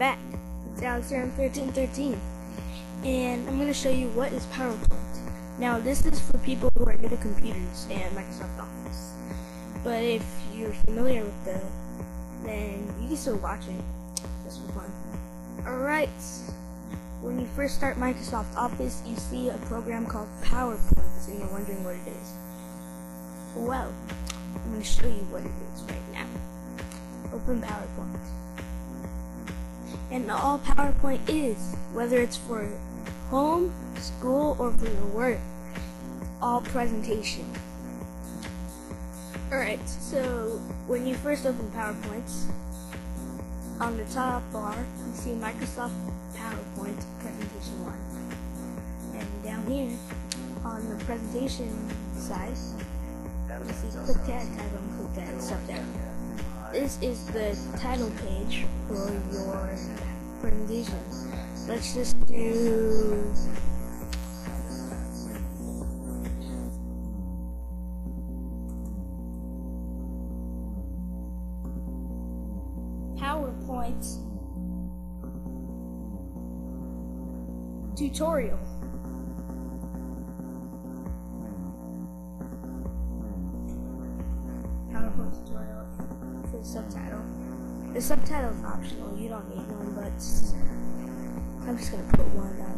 back. It's Alex here on 1313 and I'm going to show you what is PowerPoint. Now this is for people who are good at computers and Microsoft Office. But if you're familiar with the then you can still watch it just for fun. Alright, when you first start Microsoft Office you see a program called PowerPoint and you're wondering what it is. Well, I'm going to show you what it is right now. Open PowerPoint and all PowerPoint is, whether it's for home, school, or for your work. All presentation. Alright, so when you first open PowerPoint, on the top bar, you see Microsoft PowerPoint Presentation 1. And down here, on the presentation side, you see click that title and click that subtitle. This is the title page for your. Let's just do PowerPoint tutorial. PowerPoint tutorial for the subtitle. The subtitle is optional, you don't need one, but I'm just gonna put one on.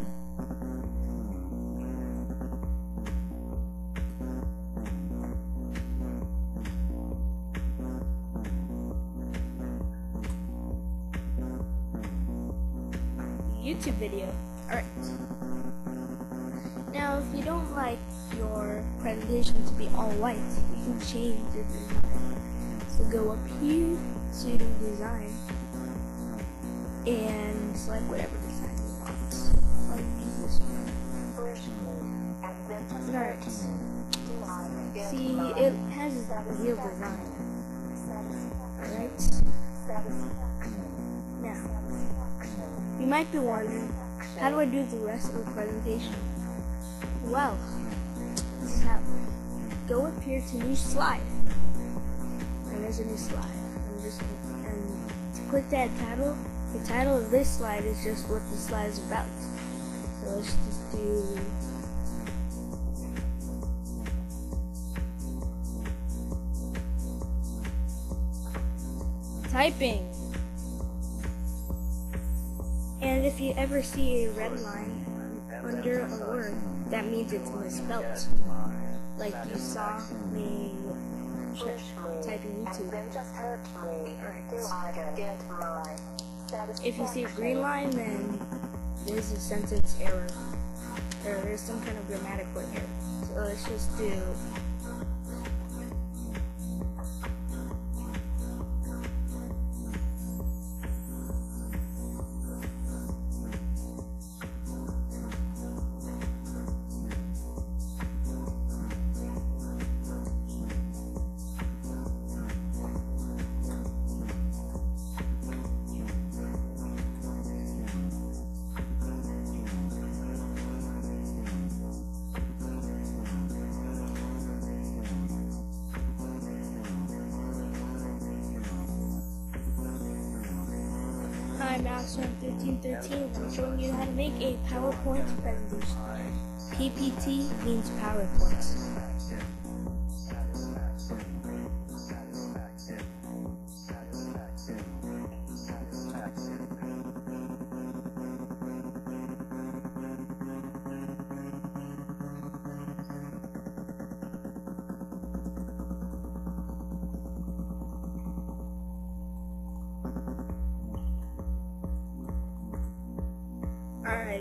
YouTube video. Alright. Now, if you don't like your presentation to be all white, you can change design. Go up here to design and select whatever design you want. Alright. See, it has a real design. Alright. Now, you might be wondering, how do I do the rest of the presentation? Well, this is how. Go up here to new slide. A new slide. And just and to click that title, the title of this slide is just what the slide is about. So let's just do typing. And if you ever see a red line under a word, that means it's misspelled. Like you saw me typing YouTube. If you see a green line, then there's a sentence error. Or there's some kind of grammatical error. So let's just do I'm Alex from 1313. I'm showing you how to make a PowerPoint presentation. PPT means PowerPoint.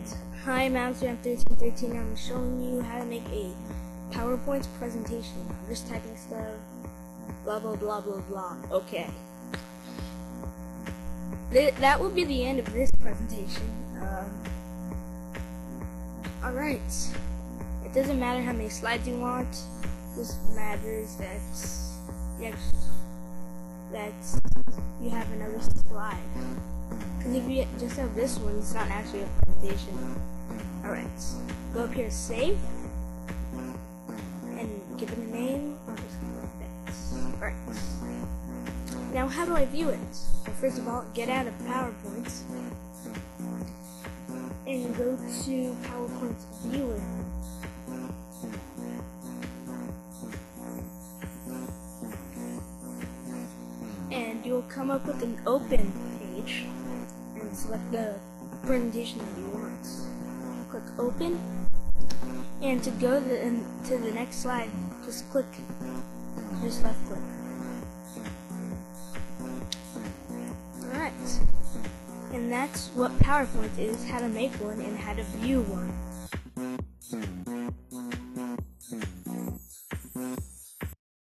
Alright, hi, I'm Alex from 1313. I'm showing you how to make a PowerPoint presentation. I'm just typing stuff, blah blah blah blah blah. Okay. Th that will be the end of this presentation. Um, Alright. It doesn't matter how many slides you want, just matters that, yes, that you have another slide. Because if you just have this one, it's not actually a presentation. Alright, go up here, save, and give it a name. Alright. Now, how do I view it? Well, first of all, get out of PowerPoint and go to PowerPoint Viewer. And you'll come up with an open page select the presentation that you want. Click open and to go to the, to the next slide, just click, just left click. Alright. And that's what PowerPoint is, how to make one and how to view one.